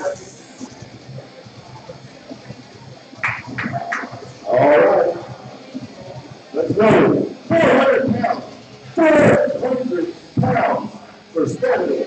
All right. Let's go. 400 pounds. 400 pounds for Stephanie.